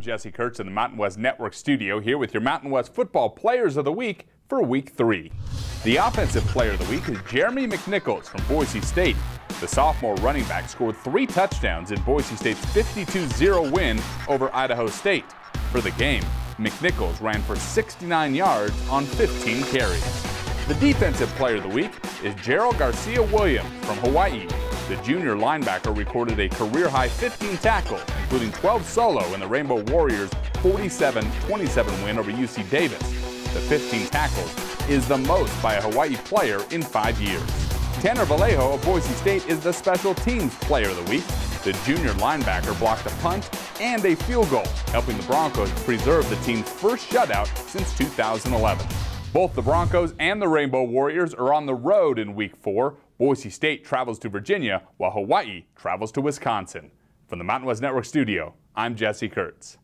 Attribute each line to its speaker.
Speaker 1: Jesse Kurtz in the Mountain West Network studio here with your Mountain West Football Players of the Week for Week 3. The Offensive Player of the Week is Jeremy McNichols from Boise State. The sophomore running back scored three touchdowns in Boise State's 52-0 win over Idaho State. For the game, McNichols ran for 69 yards on 15 carries. The Defensive Player of the Week is Jerrol Garcia-Williams from Hawaii. The junior linebacker recorded a career-high 15 tackles, including 12 solo in the Rainbow Warriors' 47-27 win over UC Davis. The 15 tackles is the most by a Hawaii player in five years. Tanner Vallejo of Boise State is the Special Teams Player of the Week. The junior linebacker blocked a punt and a field goal, helping the Broncos preserve the team's first shutout since 2011. Both the Broncos and the Rainbow Warriors are on the road in Week 4. Boise State travels to Virginia, while Hawaii travels to Wisconsin. From the Mountain West Network studio, I'm Jesse Kurtz.